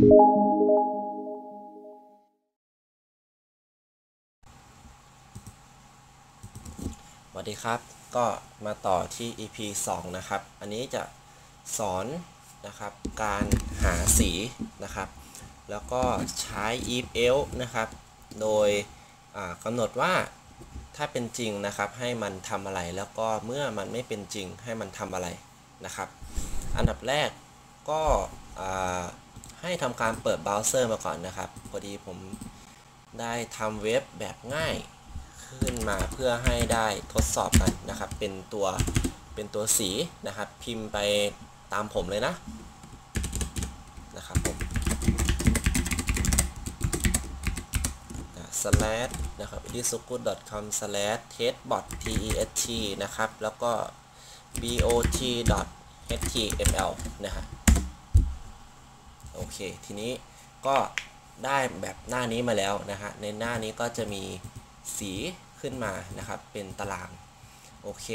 สวัสดีครับ ก็มาต่อที่ EP 2 นะครับ อันนี้จะสอนนะครับการหาสีนะครับ แล้วก็ใช้ if else นะครับ โดยกำหนดว่าถ้าเป็นจริงนะครับ ให้มันทำอะไรแล้วก็เมื่อมันไม่เป็นจริงให้มันทำอะไรนะครับ อันดับแรกก็ ให้ทำการเปิดเบราว์เซอร์มาก่อนนะครับ พอดีผมได้ทำเว็บแบบง่ายขึ้นมาเพื่อให้ได้ทดสอบกันนะครับ เป็นตัวเป็นตัวสีนะครับ พิมพ์ไปตามผมเลยนะนะครับผม slash นะครับ i s o g o o d com slash testbot t e s t นะครับ แล้วก็ bot html นะครับ โอเค ทีนี้ก็ได้แบบหน้านี้มาแล้วนะฮะในหน้านี้ก็จะมีสีขึ้นมานะครับ เป็นตาราง โอเค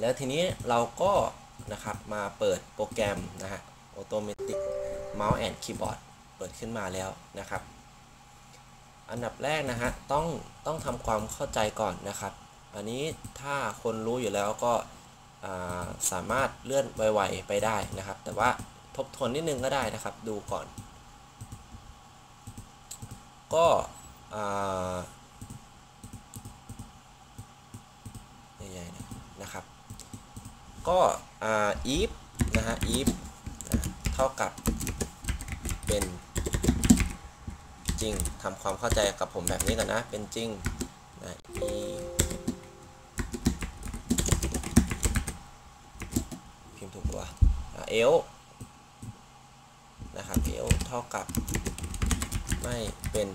แล้วทีนี้เราก็นะครับมาเปิดโปรแกรมนะฮะ Automatic Mouse and Keyboard เปิดขึ้นมาแล้วนะครับ อันดับแรกนะฮะ ต้องต้องทำความเข้าใจก่อนนะครับ อันนี้ถ้าคนรู้อยู่แล้วก็สามารถเลื่อนไวๆไปได้นะครับ แต่ว่า ทบทวนนิดนึงก็ได้นะครับ ดูก่อน ก็ใหญ่ๆนะครับ ก็ if นะฮะ if เท่ากับเป็นจริงทำความเข้าใจกับผมแบบนี้กันนะ เป็นจริงนะ e พิมพ์ถูกตัว l นะครับ l เท่ากับไม่เป็น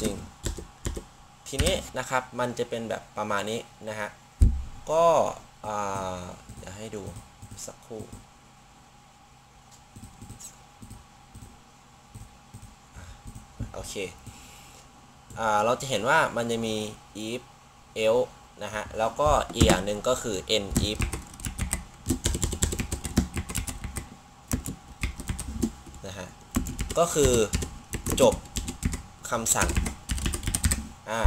จริง ทีนี้นะครับมันจะเป็นแบบประมาณนี้นะฮะ ก็เดี๋ยวให้ดูสักครู่โอเคเราจะเห็นว่ามันจะมี if else นะฮะ แล้วก็อีกอย่างหนึ่งก็คือ n if นะฮะ ก็คือจบคำสั่งอ่า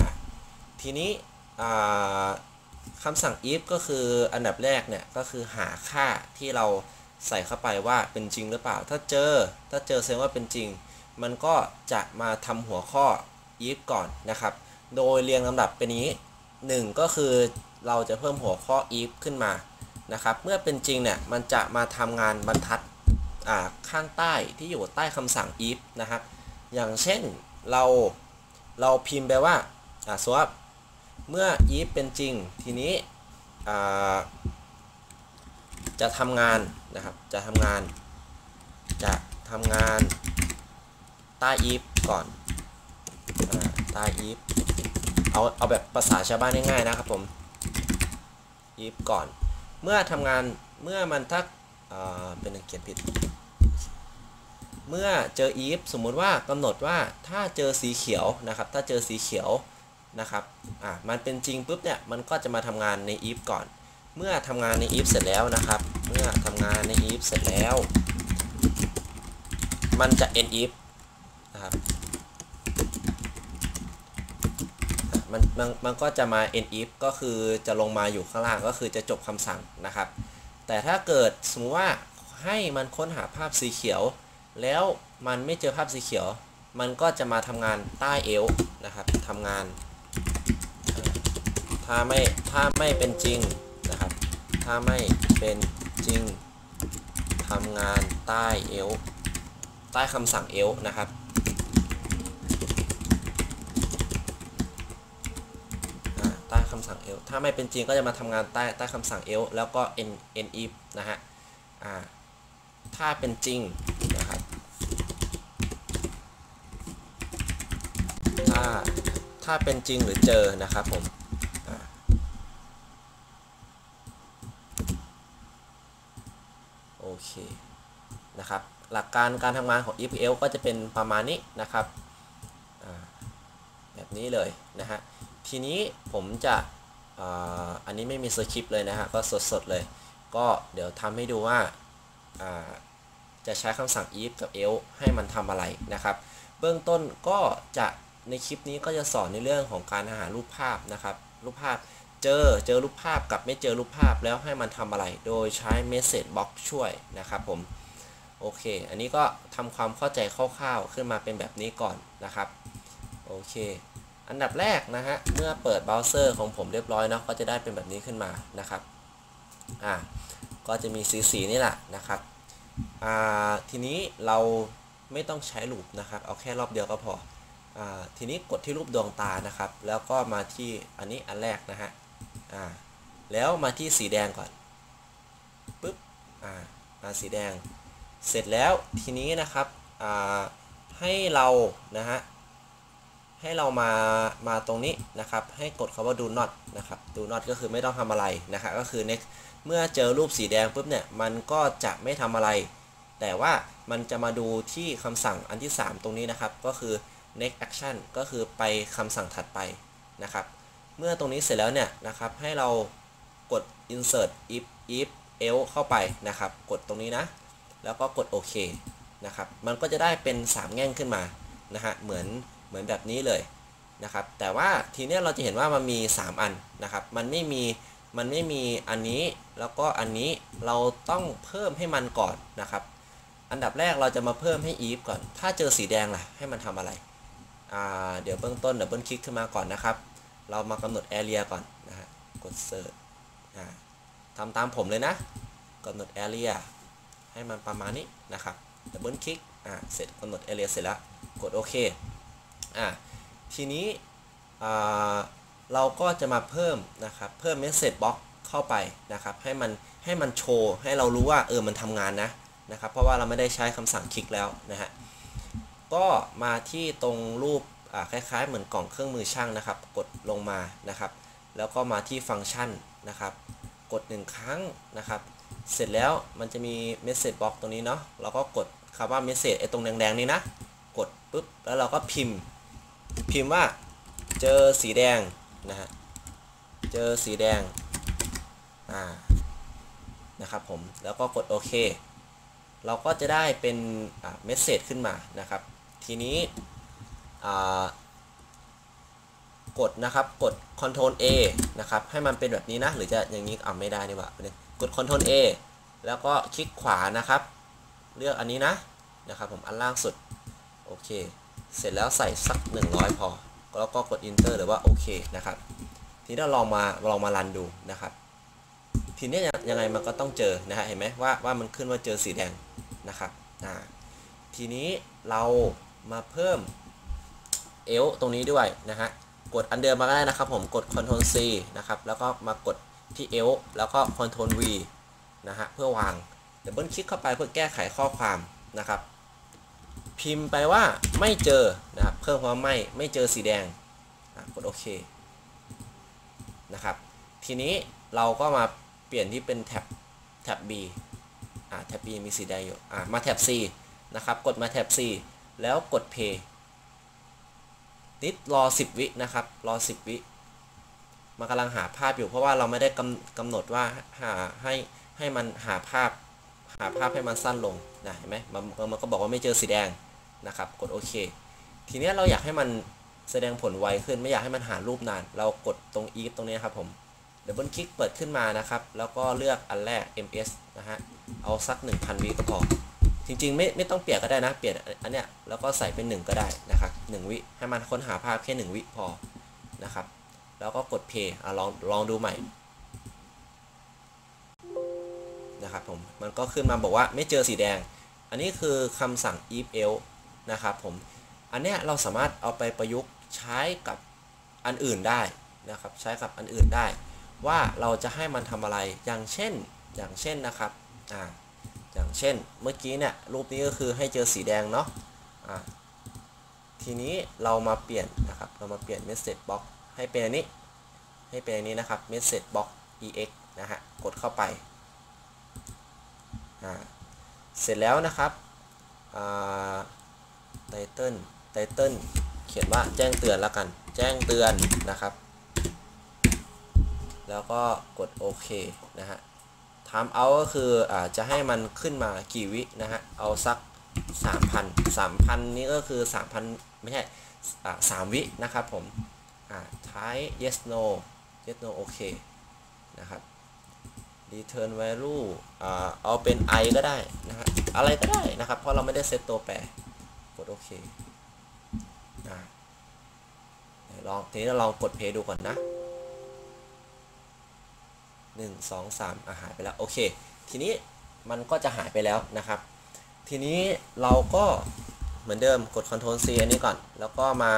ทีนี้คำสั่ง if ก็คืออันดับแรกเนี่ยก็คือหาค่าที่เราใส่เข้าไปว่าเป็นจริงหรือเปล่า ถ้าเจอถ้าเจอแสดงว่าเป็นจริง มันก็จะมาทำหัวข้อ if ก่อนนะครับ โดยเรียงลำดับเป็นนี้1ก็คือเราจะเพิ่มหัวข้อ if ขึ้นมานะครับ เมื่อเป็นจริงเนี่ยมันจะมาทำงานบรรทัด ข้างใต้ที่อยู่ใต้คำสั่ง if นะครับ อย่างเช่นเราเราพิมพ์ไปว่าสมมติเมื่อ if เป็นจริงทีนี้จะทำงานนะครับ จะทำงาน จะทำงานใต้ if ก่อนใต้ if เอาเอาแบบภาษาชาวบ้านง่ายๆนะครับผม if ก่อน เมื่อทำงานเมื่อมันทักเป็นเขียนผิด เมื่อเจอ if สมมุติว่ากำหนดว่าถ้าเจอสีเขียวนะครับ ถ้าเจอสีเขียวนะครับอ่ามันเป็นจริงปุ๊บเนี่ยมันก็จะมาทำงานใน if ก่อน เมื่อทำงานใน if เสร็จแล้วนะครับ เมื่อทำงานใน if เสร็จแล้ว มันจะ end if นะครับมันมันมันก็จะมา end if ก็คือจะลงมาอยู่ข้างล่างก็คือจะจบคำสั่งนะครับ แต่ถ้าเกิดสมมติว่าให้มันค้นหาภาพสีเขียว แล้วมันไม่เจอภาพสีเขียว มันก็จะมาทำงานใต้เอลนะครับทำงาน ถ้าไม่ถ้าไม่เป็นจริงนะครับ ถ้าไม่เป็นจริงทำงานใต้เอลใต้คำสั่งเอลนะครับใต้คำสั่ง else ถ้าไม่เป็นจริงก็จะมาทำงานใต้ใต้คำสั่ง else แล้วก็ n n if นะฮะถ้าเป็นจริงนะครับ ถ้า ถ้าเป็นจริงหรือเจอนะครับผมโอเคนะครับ หลักการการทำงานของ if else ก็จะเป็นประมาณนี้นะครับแบบนี้เลยนะฮะทีนี้ผมจะอันนี้ไม่มีสคริปต์เลยนะฮะก็สดๆเลย ก็เดี๋ยวทำให้ดูว่าจะใช้คำสั่ง if กับ else ให้มันทำอะไรนะครับ เบื้องต้นก็จะ ในคลิปนี้ก็จะสอนในเรื่องของการหารูปภาพนะครับ รูปภาพเจอเจอรูปภาพกับไม่เจอรูปภาพแล้วให้มันทำอะไร โดยใช้ message box ช่วยนะครับผมโอเค อันนี้ก็ทำความเข้าใจคร่าวๆ ขึ้นมาเป็นแบบนี้ก่อนนะครับ โอเค อันดับแรกนะฮะ เมื่อเปิดเบราว์เซอร์ของผมเรียบร้อยเนาะ ก็จะได้เป็นแบบนี้ขึ้นมานะครับ อ่า ก็จะมีสีสีนี่แหละนะครับ อ่า ทีนี้เราไม่ต้องใช้ลูปนะครับ เอาแค่รอบเดียวก็พอ ทีนี้กดที่รูปดวงตานะครับ แล้วก็มาที่อันนี้อันแรกนะฮะอ่าแล้วมาที่สีแดงก่อนปึ๊บอ่ามาสีแดง เสร็จแล้วทีนี้นะครับให้เรานะฮะให้เรามามาตรงนี้นะครับ ให้กดคำว่า do not นะครับ do not ก็คือไม่ต้องทำอะไรนะครับก็คือ next เมื่อเจอรูปสีแดงปุ๊บเนี่ยมันก็จะไม่ทำอะไร แต่ว่ามันจะมาดูที่คำสั่งอันที่ 3 ตรงนี้นะครับ ก็คือ next action ก็คือไปคำสั่งถัดไปนะครับ เมื่อตรงนี้เสร็จแล้วเนี่ยนะครับ ให้เรากด insert if if else เข้าไปนะครับ กดตรงนี้นะ แล้วก็กดโอเคนะครับ มันก็จะได้เป็น 3 แง่งขึ้นมานะฮะ เหมือนเหมือนแบบนี้เลยนะครับ แต่ว่าทีนี้เราจะเห็นว่ามันมี 3 อันนะครับ มันไม่มีมันไม่มีอันนี้แล้วก็อันนี้เราต้องเพิ่มให้มันก่อนนะครับ อันดับแรกเราจะมาเพิ่มให้ if ก่อน ถ้าเจอสีแดงล่ะ ให้มันทำอะไร เดี๋ยวเบื้องต้นเดี๋ยวเบิ้ลคลิกขึ้นมาก่อนนะครับ เรามากำหนด area ก่อนนะฮะกด search ทำตามผมเลยนะกำหนด area ให้มันประมาณนี้นะครับดับเบิลคลิกอ่าเสร็จกำหนด area เสร็จแล้วกดโอเคอ่าทีนี้อ่าเราก็จะมาเพิ่มนะครับเพิ่ม message box เข้าไปนะครับให้มันให้มันโชว์ให้เรารู้ว่าเออมันทำงานนะนะครับเพราะว่าเราไม่ได้ใช้คำสั่งคลิกแล้วนะฮะ ก็มาที่ตรงรูปคล้ายๆ เหมือนกล่องเครื่องมือช่างนะครับ กดลงมานะครับ แล้วก็มาที่ฟังก์ชันนะครับ กด 1 ครั้งนะครับ เสร็จแล้วมันจะมี message box ตรงนี้เนาะเราก็กดคำว่า message ไอ้ตรงแดงๆนี้นะ กดปุ๊บแล้วเราก็พิมพ์ พิมพ์ว่าเจอสีแดงนะฮะเจอสีแดงอ่านะครับผมแล้วก็กดโอเค เราก็จะได้เป็นเมสเซจขึ้นมานะครับ ทีนี้กดนะครับกด Ctrl A นะครับให้มันเป็นแบบนี้นะ หรือจะอย่างนี้อ่าไม่ได้นี่ว่ากด Ctrl A แล้วก็คลิกขวานะครับ เลือกอันนี้นะนะครับผมอันล่างสุดโอเค เสร็จแล้วใส่สัก 100 พอ แล้วก็กด Enter หรือว่าโอเคนะครับ ทีนี้เราลองมาลองมารันดูนะครับ ทีนี้ยังไงมันก็ต้องเจอนะฮะเห็นไหมว่าว่ามันขึ้นว่าเจอสีแดงนะครับอ่าทีนี้เรา มาเพิ่มเอลตรงนี้ด้วยนะฮะ กดอันเดิมมาก็ได้นะครับผมกด Ctrl C นะครับ แล้วก็มากดที่ L แล้วก็ Ctrl V นะฮะ เพื่อวางดับเบิลคลิกเข้าไปเพื่อแก้ไขข้อความนะครับ พิมพ์ไปว่าไม่เจอนะครับเพิ่มความไม่ไม่เจอสีแดงกดโอเคนะครับ ทีนี้เราก็มาเปลี่ยนที่เป็นแท็บแท็บ B อ่าแท็บ B มีสีแดงอยู่อ่ามาแท็บ C นะครับ กดมาแท็บ C แล้วกด Play นิดรอ 10 วินะครับ รอ 10 วิมันกำลังหาภาพอยู่เพราะว่าเราไม่ได้กำกำหนดว่าหาให้ให้มันหาภาพ หาภาพให้มันสั้นลงนะเห็นไหมมันมันก็บอกว่าไม่เจอสีแดงนะครับ กดโอเค ทีนี้เราอยากให้มันแสดงผลไวขึ้นไม่อยากให้มันหารูปนาน เรากดตรง if ตรงนี้ครับผมเดี๋ยวบนคลิกเปิดขึ้นมานะครับ แล้วก็เลือกอันแรก ms นะฮะ เอาสัก 1000 วิก็พอ จริงๆไม่ไม่ต้องเปลี่ยนก็ได้นะ เปลี่ยนอันเนี้ยแล้วก็ใส่เป็น 1 ก็ได้นะครับ1วิให้มันค้นหาภาพแค่ 1 วิพอนะครับ แล้วก็กด play อะลองลองดูใหม่นะครับผมมันก็ขึ้นมาบอกว่าไม่เจอสีแดง อันนี้คือคำสั่ง if else นะครับผมอันเนี้ยเราสามารถเอาไปประยุกต์ใช้กับอันอื่นได้นะครับใช้กับอันอื่นได้ ว่าเราจะให้มันทำอะไรอย่างเช่นอย่างเช่นนะครับอ่า อย่างเช่นเมื่อกี้เนี่ยรูปนี้ก็คือให้เจอสีแดงเนาะอ่าทีนี้เรามาเปลี่ยนนะครับเรามาเปลี่ยน message box ให้เป็นอันนี้ ให้เป็นอันนี้นะครับ message box ex นะฮะกดเข้าไปเสร็จแล้วนะครับไตเติลไตเติลเขียนว่าแจ้งเตือนแล้วกัน แจ้งเตือนนะครับ แล้วก็กดโอเคนะฮะ time out ก็คืออจะให้มันขึ้นมากี่วินะฮะ เอาสัก 3,000 3,000 นี่ก็คือ 3,000 ไม่ใช่อ่า3วินะครับผมท้าย yes no yes no โอเคนะครับ return value อเอาเป็น i ก็ได้นะฮะ อะไรก็ได้นะครับ เพราะเราไม่ได้เซตตัวแปร กดโอเคลองทีนี้เราลองกด play ดูก่อนนะ 1 2 3อาหายไปแล้วโอเค ทีนี้มันก็จะหายไปแล้วนะครับ ทีนี้เราก็เหมือนเดิมกด Ctrl C อันนี้ก่อน แล้วก็มา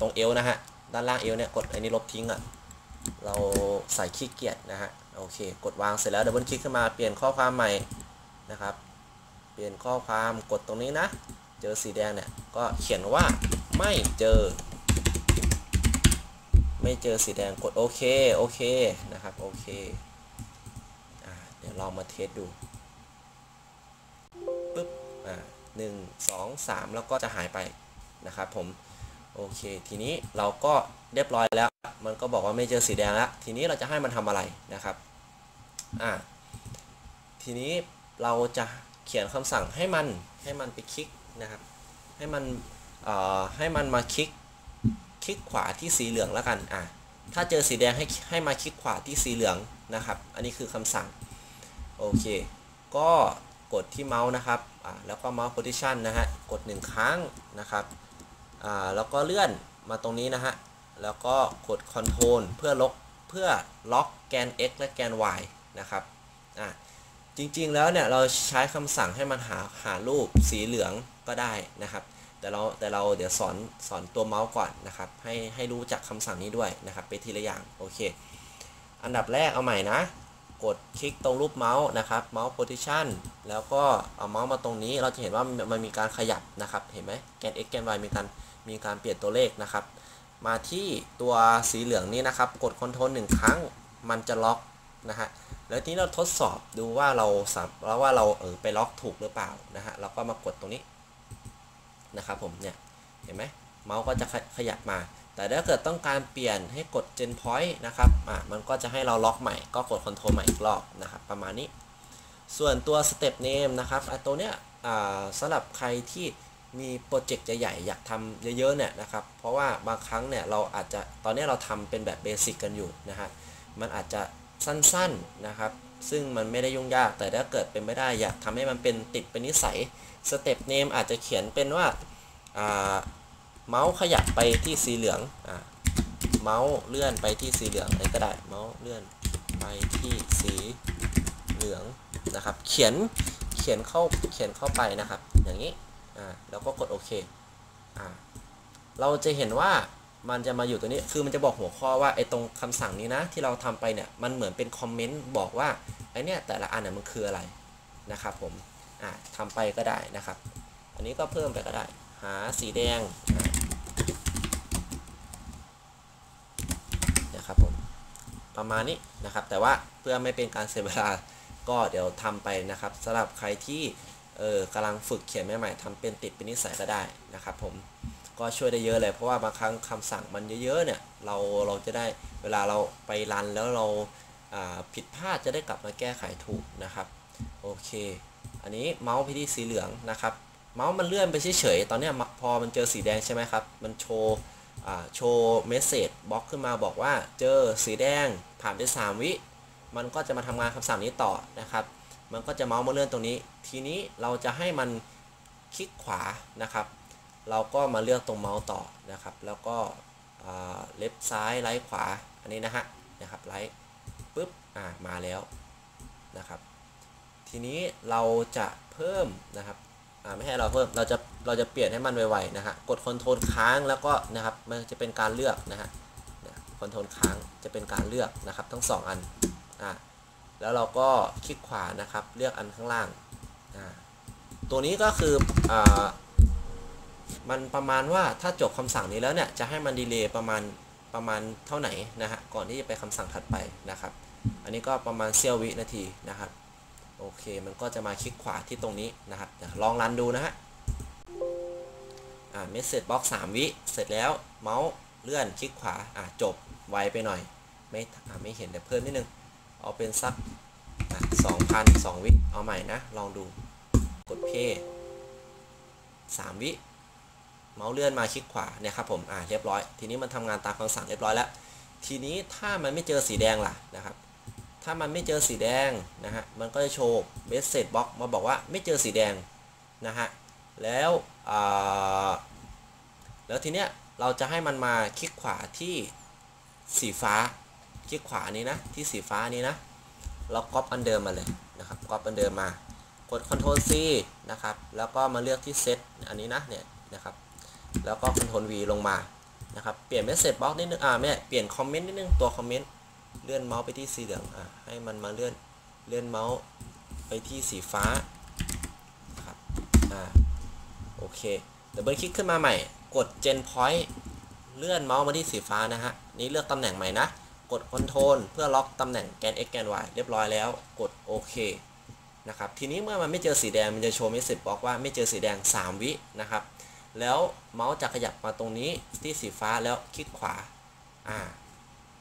ตรงเอวนะฮะ ด้านล่างเอวเนี่ยกดอันนี้ลบทิ้งอะเราใส่ขี้เกียจนะฮะโอเค กดวางเสร็จแล้วดับเบิลคลิกขึ้นมาเปลี่ยนข้อความใหม่นะครับ เปลี่ยนข้อความกดตรงนี้นะ เจอสีแดงเนี่ยก็เขียนว่าไม่เจอ ไม่เจอสีแดงกดโอเคโอเคนะครับโอเค เดี๋ยวลองมาเทสดูปึ๊บอ่าหนึ่งสองสามแล้วก็จะหายไปนะครับผมโอเค ทีนี้เราก็เรียบร้อยแล้ว มันก็บอกว่าไม่เจอสีแดงแล้ว ทีนี้เราจะให้มันทำอะไรนะครับอ่าทีนี้เราจะเขียนคำสั่งให้มันให้มันไปคลิกนะครับ ให้มันเอ่อให้มันมาคลิกคลิกขวาที่สีเหลืองแล้วกันอะถ้าเจอสีแดงให้ให้มาคลิกขวาที่สีเหลืองนะครับ อันนี้คือคำสั่ง โอเค ก็กดที่เมาส์นะครับแล้วก็เมาส์ position นะฮะ กด 1 ครั้งนะครับแล้วก็เลื่อนมาตรงนี้นะฮะ แล้วก็กด control เพื่อล็อกเพื่อล็อกแกน x และแกน y นะครับอ่าจริงๆแล้วเนี่ยเราใช้คำสั่งให้มันหาหารูปสีเหลืองก็ได้นะครับ แต่เราแต่เราเดี๋ยวสอนสอนตัวเมาส์ก่อนนะครับ ให้ให้รู้จักคำสั่งนี้ด้วยนะครับ ไปทีละอย่างโอเค อันดับแรกเอาใหม่นะ กดคลิกตรงรูปเมาส์นะครับเมาส์ position แล้วก็เอาเมาส์มาตรงนี้เราจะเห็นว่ามันมีการขยับนะครับ เห็นไหมแกน x แกน y มีการมีการเปลี่ยนตัวเลขนะครับ มาที่ตัวสีเหลืองนี้นะครับ กด Ctrl หนึ่งครั้งมันจะล็อกนะฮะแล้วทีนี้เราทดสอบดูว่าเราสามแล้วว่าเราเออไปล็อกถูกหรือเปล่านะฮะเราก็มากดตรงนี้นะครับผมเนี่ยเห็นไหมเมาส์ก็จะขยับมา แต่ถ้าเกิดต้องการเปลี่ยนให้กด Gen Point นะครับอะมันก็จะให้เราล็อกใหม่ ก็กด Ctrl ใหม่อีกรอบนะครับ ประมาณนี้ ส่วนตัว Step Name นะครับอะตัวเนี้ยอ่าสำหรับใครที่มีโปรเจกต์ใหญ่ๆ อยากทำเยอะๆ เนี่ยนะครับ เพราะว่าบางครั้งเนี่ยเราอาจจะ ตอนนี้เราทำเป็นแบบเบสิกกันอยู่นะฮะ มันอาจจะสั้นๆ นะครับ ซึ่งมันไม่ได้ยุ่งยาก แต่ถ้าเกิดเป็นไม่ได้อยากทำให้มันเป็นติดเป็นนิสัย สเต็ปเนมอาจจะเขียนเป็นว่า เมาส์ขยับไปที่สีเหลืองอเมาส์เลื่อนไปที่สีเหลืองอะไรก็ได้เมาส์เลื่อนไปที่สีเหลืองนะครับ เขียนเขียนเข้าเขียนเข้าไปนะครับ อย่างนี้อ่าแล้วก็กดโอเคอ่าเราจะเห็นว่ามันจะมาอยู่ตัวนี้คือมันจะบอกหัวข้อว่าไอ้ตรงคำสั่งนี้นะที่เราทำไปเนี่ยมันเหมือนเป็นคอมเมนต์บอกว่าไอ้เนี่ยแต่ละอันเนี่ยมันคืออะไรนะครับผมอ่าทำไปก็ได้นะครับ อันนี้ก็เพิ่มไปก็ได้ หาสีแดงนะครับผม ประมาณนี้นะครับ แต่ว่าเพื่อไม่เป็นการเสียเวลาก็เดี๋ยวทำไปนะครับสำหรับใครที่เออกำลังฝึกเขียนใหม่ๆทำเป็นติดเป็นนิสัยก็ได้นะครับผมก็ช่วยได้เยอะเลยเพราะว่าบางครั้งคำสั่งมันเยอะๆเนี่ยเราเราจะได้เวลาเราไปรันแล้วเราผิดพลาดจะได้กลับมาแก้ไขถูกนะครับโอเค อันนี้เมาส์ไปที่สีเหลืองนะครับ เมาส์มันเลื่อนไปเฉยๆตอนนี้พอมันเจอสีแดงใช่ไหมครับ มันโชว์ โชว์เมสเซจบล็อกขึ้นมาบอกว่าเจอสีแดงผ่านไป 3 วิ มันก็จะมาทำงานคำสั่งนี้ต่อนะครับ มันก็จะเมาส์มาเลื่อนตรงนี้ ทีนี้เราจะให้มันคลิกขวานะครับ เราก็มาเลือกตรงเมาส์ต่อนะครับ แล้วก็ left ซ้าย right ขวาอันนี้นะฮะนะครับ right ปุ๊บอ่ามาแล้วนะครับ ทีนี้เราจะเพิ่มนะครับ ไม่ให้เราเพิ่มเราจะเราจะเปลี่ยนให้มันไวๆนะฮะกด control ค้างแล้วก็นะครับมันจะเป็นการเลือกนะฮะคอนโทรลค้างจะเป็นการเลือกนะครับทั้ง 2 อันอ่าแล้วเราก็คลิกขวานะครับเลือกอันข้างล่างอ่าตัวนี้ก็คืออ่ามันประมาณว่าถ้าจบคำสั่งนี้แล้วเนี่ยจะให้มันดีเลย์ประมาณประมาณเท่าไหร่นะฮะก่อนที่จะไปคำสั่งถัดไปนะครับ อันนี้ก็ประมาณเสี้ยววินาทีนะครับ โอเคมันก็จะมาคลิกขวาที่ตรงนี้นะครับลองรันดูนะฮะอ่า message box สามวิเสร็จแล้วเมาส์เลื่อนคลิกขวาอ่าจบไวไปหน่อย ไม่อ่าไม่เห็นเดี๋ยวเพิ่มนิดนึง เอาเป็นสัก 2,000 2วิเอาใหม่นะ ลองดูกด play 3วิเมาส์เลื่อนมาคลิกขวาเนี่ยครับผมอ่าเรียบร้อย ทีนี้มันทำงานตามคำสั่งเรียบร้อยแล้ว ทีนี้ถ้ามันไม่เจอสีแดงล่ะนะครับ ถ้ามันไม่เจอสีแดงนะฮะ มันก็จะโชว์ message box มาบอกว่าไม่เจอสีแดงนะฮะ แล้วแล้วทีเนี้ยเราจะให้มันมาคลิกขวาที่สีฟ้า คลิกขวานี้นะที่สีฟ้านี้นะ เราก๊อปอันเดิมมาเลยนะครับก๊อปอันเดิมมากด Ctrl C นะครับ แล้วก็มาเลือกที่เซตอันนี้นะเนี่ยนะครับ แล้วก็ Ctrl V ลงมานะครับ เปลี่ยน message box นิดนึง อ่าไม่เปลี่ยน comment นิดนึง ตัว comment เลื่อนเมาส์ไปที่สีเหลืองอ่าให้มันมาเลื่อนเลื่อนเมาส์ไปที่สีฟ้าครับอ่าโอเค double click ขึ้นมาใหม่ กด Get Point เลื่อนเมาส์มาที่สีฟ้านะฮะนี่เลือกตำแหน่งใหม่นะ กด Control เพื่อล็อกตำแหน่งแกน x แกน y เรียบร้อยแล้วกดโอเคนะครับทีนี้เมื่อมันไม่เจอสีแดงมันจะโชว์ message บอกว่าไม่เจอสีแดง 3 วินะครับแล้วเมาส์จะขยับมาตรงนี้ที่สีฟ้าแล้วคลิกขวาอ่า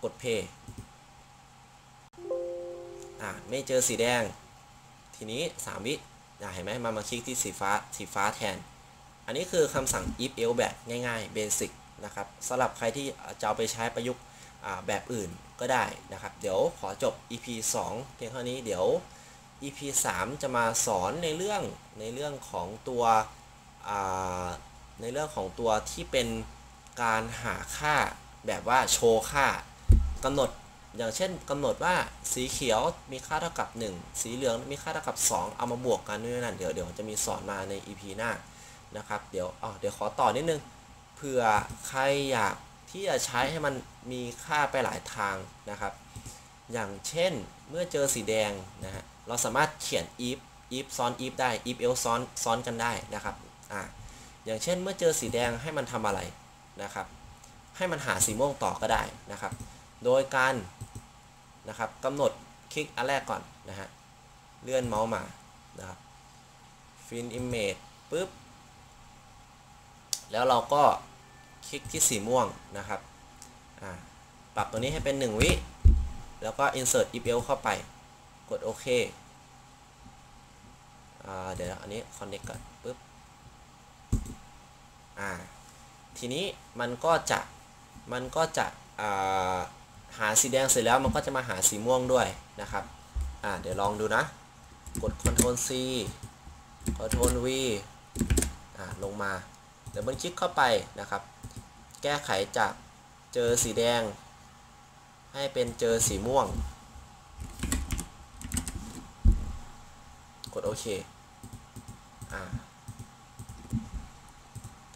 กดเพย์ อ่าไม่เจอสีแดง ทีนี้ 3 วิอ่าเห็นไหมมามาคลิกที่สีฟ้าสีฟ้าแทน อันนี้คือคำสั่ง if else แบบง่ายๆ basic นะครับสำหรับใครที่จะเอาไปใช้ประยุกต์แบบอื่นก็ได้นะครับ เดี๋ยวขอจบ EP 2 เพียงเท่านี้เดี๋ยว EP 3 จะมาสอนในเรื่องในเรื่องของตัวในเรื่องของตัวที่เป็นการหาค่าแบบว่าโชว์ค่ากำหนด อย่างเช่นกำหนดว่าสีเขียวมีค่าเท่ากับ 1 สีเหลืองมีค่าเท่ากับ 2 เอามาบวกกันนู่นนั่นเดี๋ยวเดี๋ยวจะมีสอนมาใน EP หน้านะครับเดี๋ยวอ๋อเดี๋ยวขอต่อนิดนึงเผื่อใครอยากที่จะใช้ให้มันมีค่าไปหลายทางนะครับ อย่างเช่นเมื่อเจอสีแดงนะฮะเราสามารถเขียน if if ซ้อน if ได้ if else ซ้อนซ้อนกันได้นะครับอ่าอย่างเช่นเมื่อเจอสีแดงให้มันทำอะไรนะครับ ให้มันหาสีม่วงต่อก็ได้นะครับ โดยการ นะครับกำหนดคลิกอันแรกก่อนนะฮะเลื่อนเมาส์มานะครับ fin image ปุ๊บแล้วเราก็คลิกที่สีม่วงนะครับปรับตัวนี้ให้เป็น 1 วิ แล้วก็ insert if else เข้าไป กดโอเคเดี๋ยวอันนี้ connect ก่อนปุ๊บอ่าทีนี้มันก็จะมันก็จะา หาสีแดงเสร็จแล้วมันก็จะมาหาสีม่วงด้วยนะครับอ่าเดี๋ยวลองดูนะ กด Ctrl C Ctrl V อ่าลงมาเดี๋ยวมันคลิกเข้าไปนะครับ แก้ไขจากเจอสีแดง ให้เป็นเจอสีม่วง กดโอเคอ่า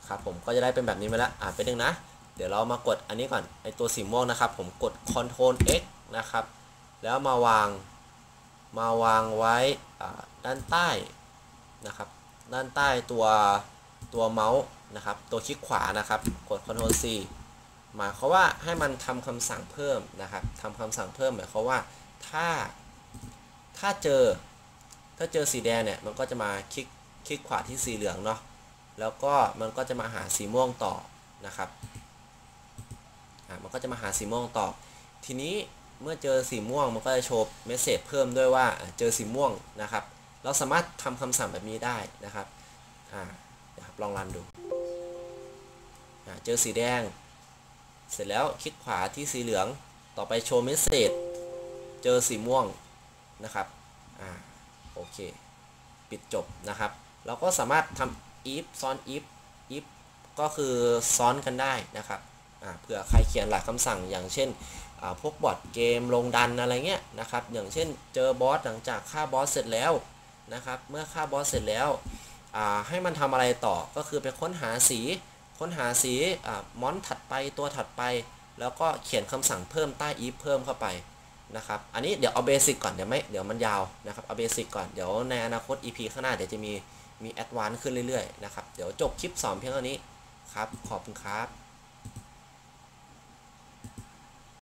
ครับผมก็จะได้เป็นแบบนี้มาแล้วอ่าเป็นหนึ่งนะ เดี๋ยวเรามากดอันนี้ก่อนไอตัวสีม่วงนะครับ ผมกด Ctrl X นะครับ แล้วมาวางมาวางไว้ด้านใต้นะครับ ด้านใต้ตัวตัวเมาส์นะครับ ตัวคลิกขวานะครับ กด Ctrl C หมายความว่าให้มันทำคำสั่งเพิ่มนะครับทำคำสั่งเพิ่มหมายความว่าถ้าถ้าเจอถ้าเจอสีแดงเนี่ยมันก็จะมาคลิกคลิกขวาที่สีเหลืองเนาะแล้วก็มันก็จะมาหาสีม่วงต่อนะครับ มันก็จะมาหาสีม่วงต่อ ทีนี้เมื่อเจอสีม่วงมันก็จะโชว์เมสเซจเพิ่มด้วยว่าเจอสีม่วงนะครับ เราสามารถทำคำสั่งแบบนี้ได้นะครับอ่านะครับลองรันดูเจอสีแดง เสร็จแล้วคลิกขวาที่สีเหลืองต่อไปโชว์เมสเซจเจอสีม่วงนะครับอ่าโอเค ปิดจบนะครับ เราก็สามารถทำ if ซ้อน if if ก็คือซ้อนกันได้นะครับ เผื่อใครเขียนหลายคำสั่งอย่างเช่นพวกบอร์ดเกมลงดันอะไรเงี้ยนะครับ อย่างเช่นเจอบอสหลังจากฆ่าบอสเสร็จแล้วนะครับ เมื่อฆ่าบอสเสร็จแล้วให้มันทำอะไรต่อก็คือไปค้นหาสีค้นหาสีมอนถัดไปตัวถัดไป แล้วก็เขียนคำสั่งเพิ่มใต้ if เพิ่มเข้าไปนะครับอันนี้เดี๋ยวเอา basic ก่อนเดี๋ยวไม่เดี๋ยวมันยาวนะครับเอา basic ก่อนเดี๋ยวในอนาคต EP ข้างหน้าเดี๋ยวจะมีมี advance ขึ้นเรื่อยๆนะครับเดี๋ยวจบคลิปสอนเพียงเท่านี้ครับขอบคุณครับ